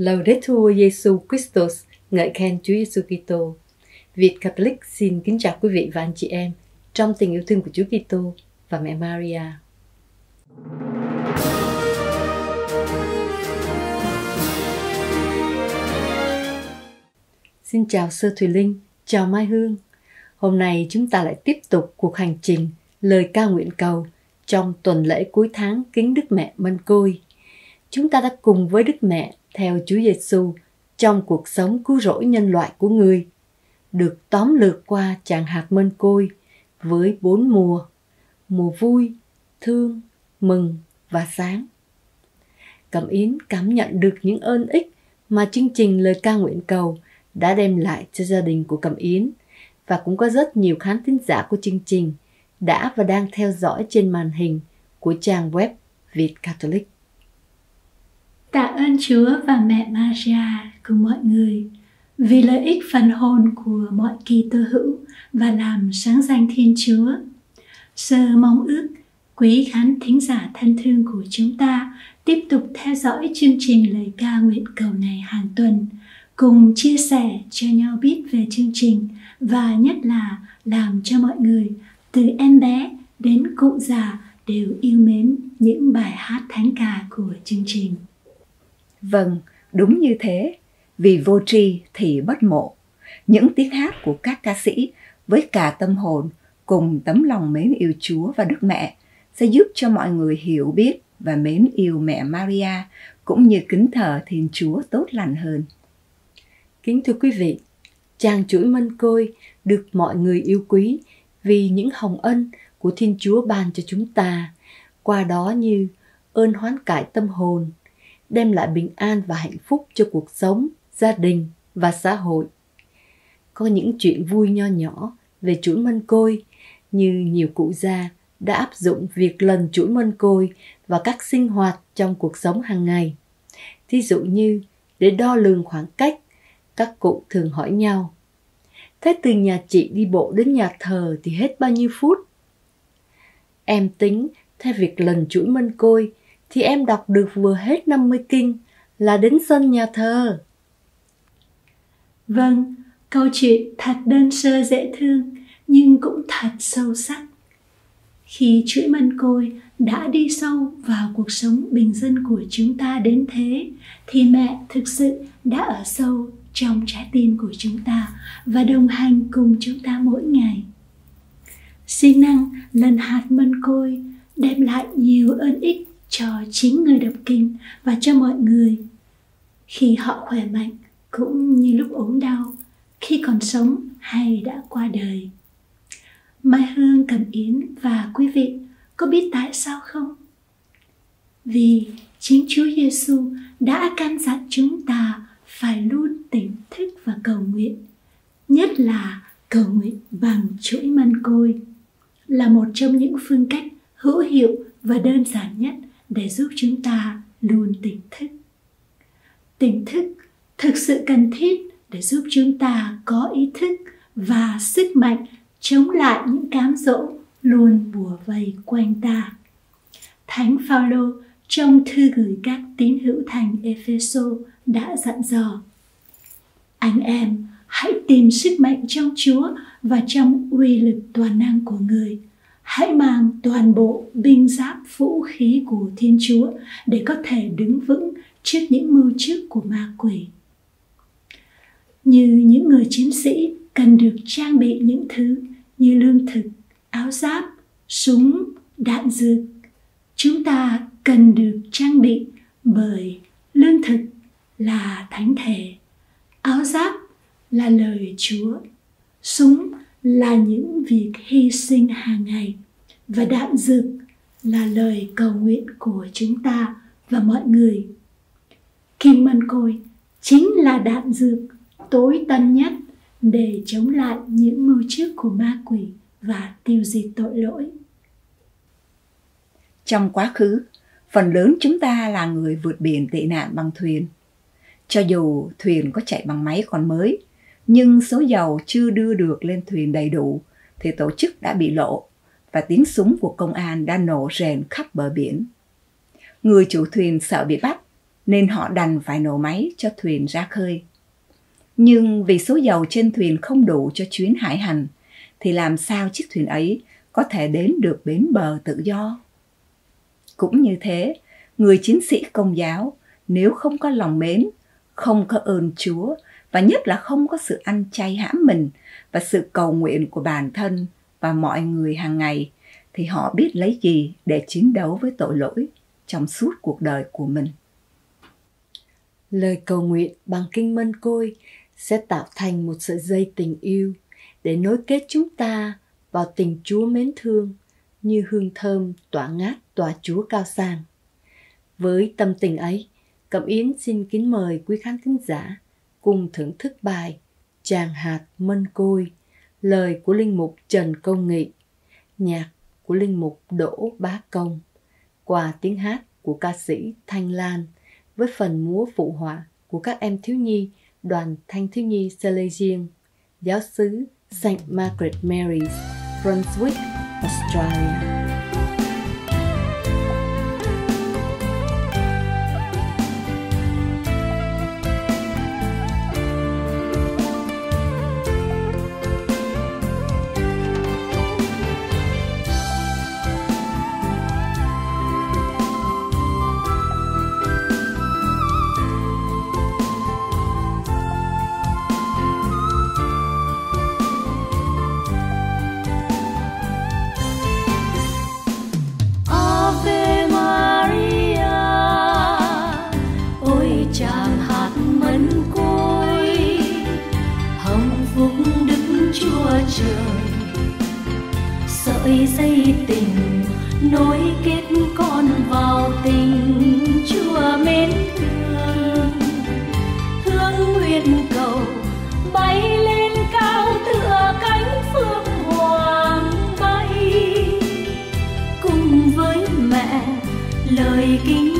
Laudetur Jesu Christus, ngợi khen Chúa Giêsu Kitô. Việt Catholic xin kính chào quý vị và anh chị em trong tình yêu thương của Chúa Kitô và mẹ Maria. Xin chào Sơ Thùy Linh, chào Mai Hương. Hôm nay chúng ta lại tiếp tục cuộc hành trình lời ca nguyện cầu trong tuần lễ cuối tháng kính Đức Mẹ Mân Côi. Chúng ta đã cùng với Đức Mẹ theo Chúa Giêsu trong cuộc sống cứu rỗi nhân loại của người, được tóm lược qua chàng hạt mân côi với bốn mùa, mùa vui, thương, mừng và sáng. Cẩm Yến cảm nhận được những ơn ích mà chương trình lời ca nguyện cầu đã đem lại cho gia đình của Cẩm Yến và cũng có rất nhiều khán thính giả của chương trình đã và đang theo dõi trên màn hình của trang web Việt Catholic. Tạ ơn Chúa và mẹ Maria cùng mọi người vì lợi ích phần hồn của mọi kỳ tơ hữu và làm sáng danh Thiên Chúa. Sơ mong ước quý khán thính giả thân thương của chúng ta tiếp tục theo dõi chương trình lời ca nguyện cầu này hàng tuần, cùng chia sẻ cho nhau biết về chương trình và nhất là làm cho mọi người từ em bé đến cụ già đều yêu mến những bài hát thánh ca của chương trình. Vâng, đúng như thế, vì vô tri thì bất mộ. Những tiếng hát của các ca sĩ với cả tâm hồn cùng tấm lòng mến yêu Chúa và Đức Mẹ sẽ giúp cho mọi người hiểu biết và mến yêu mẹ Maria cũng như kính thờ Thiên Chúa tốt lành hơn. Kính thưa quý vị, chàng chuỗi mân côi được mọi người yêu quý vì những hồng ân của Thiên Chúa ban cho chúng ta, qua đó như ơn hoán cải tâm hồn, đem lại bình an và hạnh phúc cho cuộc sống, gia đình và xã hội. Có những chuyện vui nho nhỏ về chuỗi mân côi như nhiều cụ già đã áp dụng việc lần chuỗi mân côi và các sinh hoạt trong cuộc sống hàng ngày. Thí dụ như để đo lường khoảng cách, các cụ thường hỏi nhau Thế từ nhà chị đi bộ đến nhà thờ thì hết bao nhiêu phút? Em tính, theo việc lần chuỗi mân côi, thì em đọc được vừa hết 50 kinh là đến sân nhà thờ. Vâng, câu chuyện thật đơn sơ dễ thương nhưng cũng thật sâu sắc. Khi chuỗi mân côi đã đi sâu vào cuộc sống bình dân của chúng ta đến thế thì mẹ thực sự đã ở sâu trong trái tim của chúng ta và đồng hành cùng chúng ta mỗi ngày. Siêng năng lần hạt mân côi đem lại nhiều ơn ích cho chính người đọc kinh và cho mọi người. Khi họ khỏe mạnh, cũng như lúc ốm đau, khi còn sống hay đã qua đời. Mai hương, cẩm yến và quý vị có biết tại sao không? Vì chính chúa giêsu đã căn dặn chúng ta phải luôn tỉnh thức và cầu nguyện, nhất là cầu nguyện bằng chuỗi măn côi, là một trong những phương cách hữu hiệu và đơn giản nhất để giúp chúng ta luôn tỉnh thức. Tỉnh thức thực sự cần thiết để giúp chúng ta có ý thức và sức mạnh chống lại những cám dỗ luôn bùa vây quanh ta. Thánh phaolô trong thư gửi các tín hữu thành epheso đã dặn dò, anh em, hãy tìm sức mạnh trong chúa và trong uy lực toàn năng của người hãy mang toàn bộ binh giáp vũ khí của thiên chúa để có thể đứng vững trước những mưu trước của ma quỷ. Như những người chiến sĩ cần được trang bị những thứ như lương thực, áo giáp, súng, đạn dược. Chúng ta cần được trang bị bởi lương thực là thánh thể, áo giáp là lời chúa, súng là những việc hy sinh hàng ngày. Và đạn dược là lời cầu nguyện của chúng ta và mọi người. Kim mân côi chính là đạn dược tối tân nhất để chống lại những mưu trước của ma quỷ và tiêu diệt tội lỗi. Trong quá khứ, phần lớn chúng ta là người vượt biển tị nạn bằng thuyền. Cho dù thuyền có chạy bằng máy còn mới nhưng số dầu chưa đưa được lên thuyền đầy đủ thì tổ chức đã bị lộ và tiếng súng của công an đã nổ rền khắp bờ biển. Người chủ thuyền sợ bị bắt nên họ đành phải nổ máy cho thuyền ra khơi. Nhưng vì số dầu trên thuyền không đủ cho chuyến hải hành, thì làm sao chiếc thuyền ấy có thể đến được bến bờ tự do? Cũng như thế, người chiến sĩ công giáo nếu không có lòng mến, không có ơn Chúa và nhất là không có sự ăn chay hãm mình và sự cầu nguyện của bản thân và mọi người hàng ngày thì họ biết lấy gì để chiến đấu với tội lỗi trong suốt cuộc đời của mình. Lời cầu nguyện bằng kinh mân côi sẽ tạo thành một sợi dây tình yêu để nối kết chúng ta vào tình Chúa mến thương như hương thơm tỏa ngát tòa Chúa cao sang. Với tâm tình ấy, Cẩm Yến xin kính mời quý khán thính giả cùng thưởng thức bài Chàng hạt mân côi, lời của Linh Mục Trần Công Nghị, nhạc của Linh Mục Đỗ Bá Công, qua tiếng hát của ca sĩ Thanh Lan với phần múa phụ họa của các em thiếu nhi đoàn thanh thiếu nhi Salesian, giáo xứ St. Margaret Mary's, Brunswick, Australia. dây tình, nối kết con vào tình. Chúa mến thương thương nguyện cầu, bay lên cao tựa cánh phượng hoàng bay. Cùng với mẹ, lời kính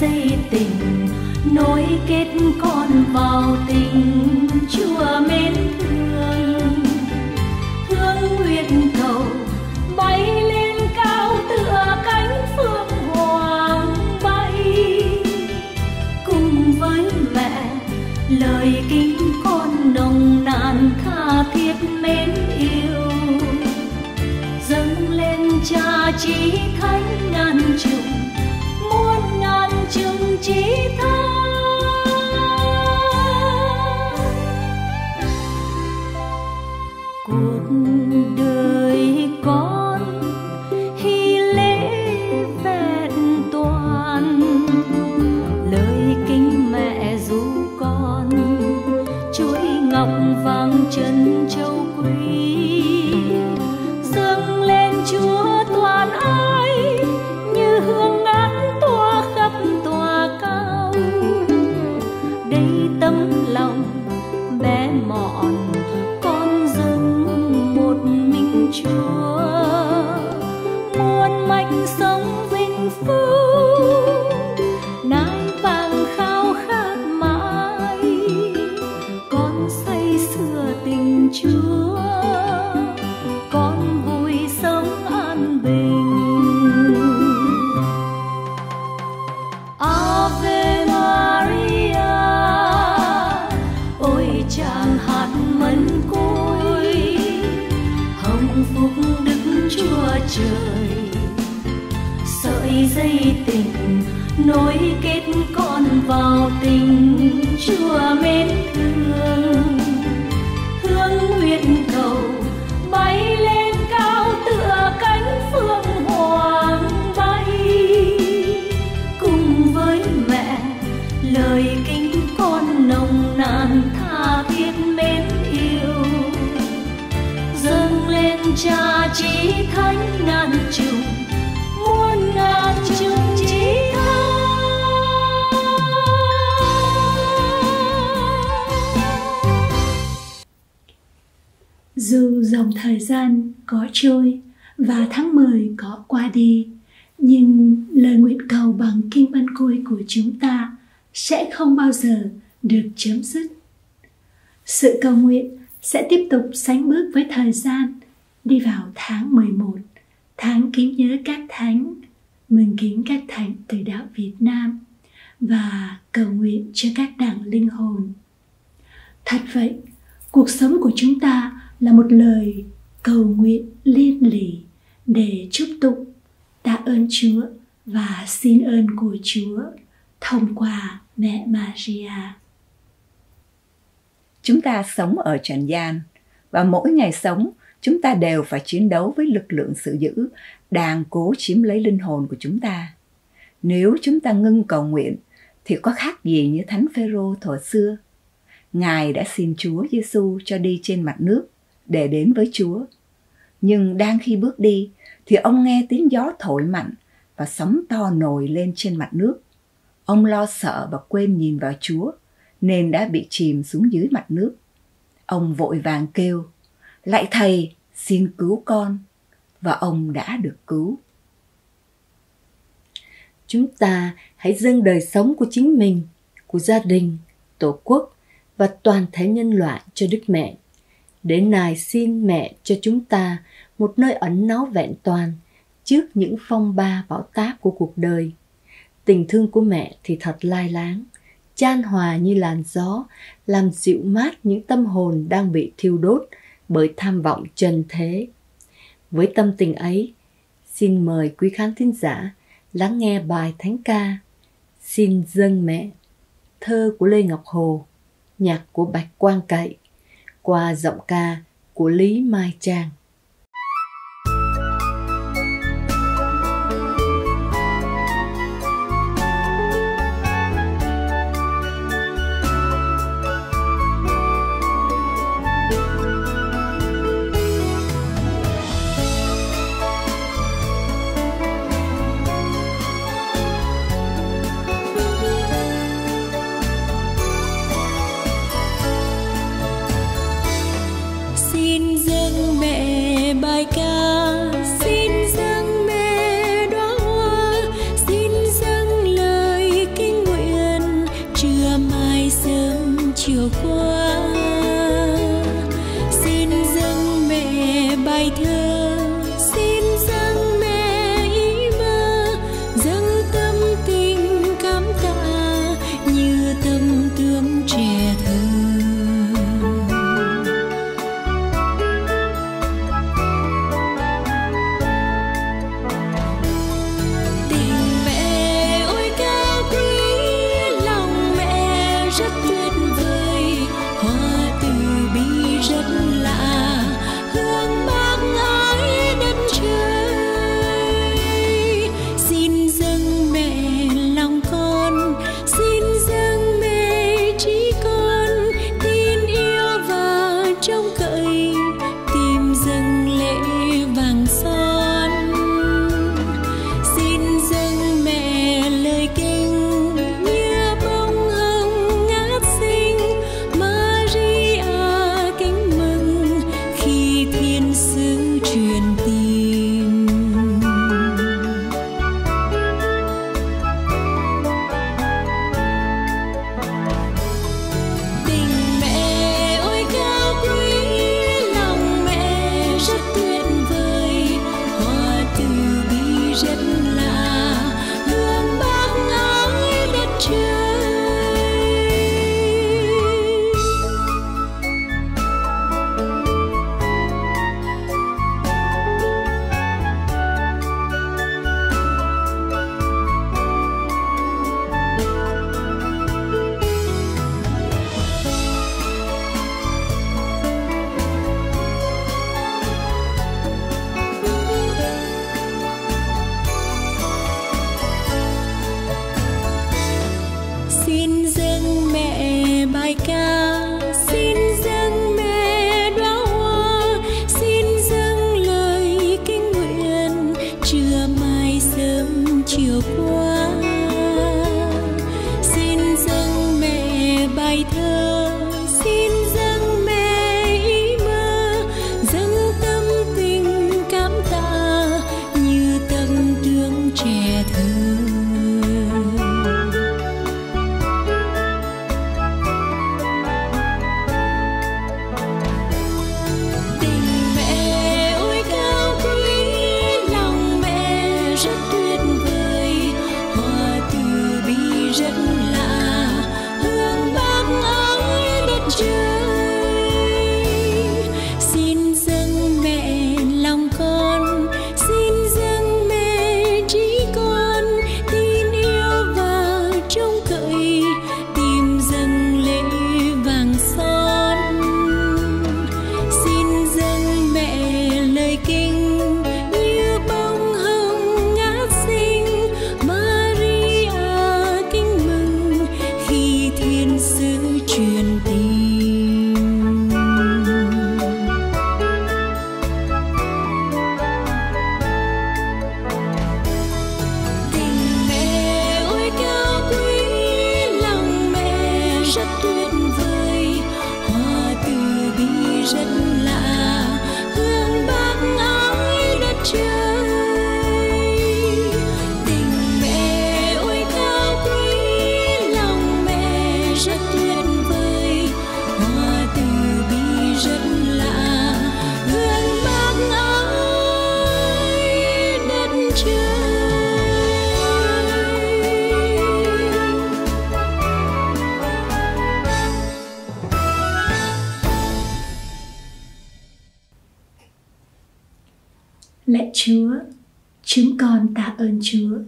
dây tình, nối kết con vào tình chúa mến thương. Thương nguyện cầu, bay lên cao tựa cánh phượng hoàng bay. Cùng với mẹ, lời kính con nồng nàn tha thiết mến yêu. Dâng lên cha trí thánh bé mọn con dưng một mình trôi trời sợi dây tình nối kết con vào tình chùa mến thương. Hương nguyện chí thánh ngàn trùng muôn ngàn trùng chí Dù dòng thời gian có trôi và tháng 10 có qua đi, nhưng lời nguyện cầu bằng kinh văn côi của chúng ta sẽ không bao giờ được chấm dứt. Sự cầu nguyện sẽ tiếp tục sánh bước với thời gian đi vào tháng 11, tháng kính nhớ các thánh, mừng kính các thánh từ đạo Việt Nam và cầu nguyện cho các đảng linh hồn. Thật vậy, cuộc sống của chúng ta là một lời cầu nguyện liên lỉ để chúc tụng tạ ơn Chúa và xin ơn của Chúa thông qua mẹ Maria. Chúng ta sống ở trần gian và mỗi ngày sống chúng ta đều phải chiến đấu với lực lượng sự dữ đang cố chiếm lấy linh hồn của chúng ta. Nếu chúng ta ngưng cầu nguyện thì có khác gì như Thánh Phêrô thời xưa. Ngài đã xin Chúa Giêsu cho đi trên mặt nước để đến với Chúa. Nhưng đang khi bước đi thì ông nghe tiếng gió thổi mạnh và sóng to nổi lên trên mặt nước. Ông lo sợ và quên nhìn vào Chúa nên đã bị chìm xuống dưới mặt nước. Ông vội vàng kêu, Lạy thầy, xin cứu con. Và ông đã được cứu. Chúng ta hãy dâng đời sống của chính mình, của gia đình, tổ quốc và toàn thể nhân loại cho Đức Mẹ. Để nài xin mẹ cho chúng ta một nơi ẩn náu vẹn toàn trước những phong ba bão táp của cuộc đời. Tình thương của mẹ thì thật lai láng, chan hòa như làn gió, làm dịu mát những tâm hồn đang bị thiêu đốt bởi tham vọng trần thế. Với tâm tình ấy, xin mời quý khán thính giả lắng nghe bài thánh ca Xin dâng mẹ, thơ của Lê Ngọc Hồ, nhạc của Bạch Quang Cậy, qua giọng ca của Lý Mai Trang. 你的 je Lạy Chúa, chúng con tạ ơn Chúa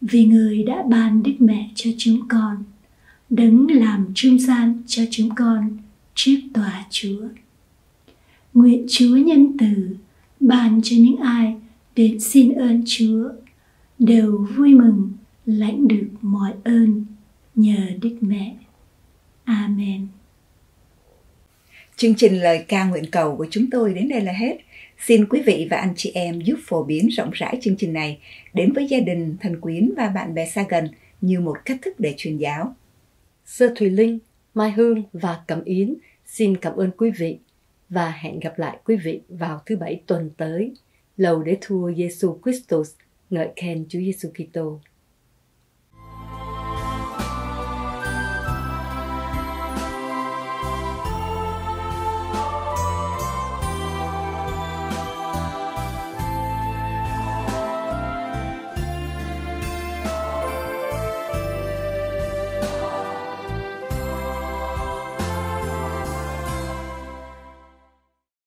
vì Người đã ban Đức Mẹ cho chúng con, đấng làm trung gian cho chúng con trước tòa Chúa. Nguyện Chúa nhân từ ban cho những ai đến xin ơn Chúa đều vui mừng lãnh được mọi ơn nhờ Đức Mẹ. Amen. Chương trình lời ca nguyện cầu của chúng tôi đến đây là hết. Xin quý vị và anh chị em giúp phổ biến rộng rãi chương trình này đến với gia đình, thân quyến và bạn bè xa gần như một cách thức để truyền giáo. Sơ Thùy Linh, Mai Hương và Cẩm Yến xin cảm ơn quý vị và hẹn gặp lại quý vị vào thứ bảy tuần tới. Lầu để thua Giêsu Christus, ngợi khen Chúa Giêsu Kitô.